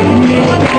Amém.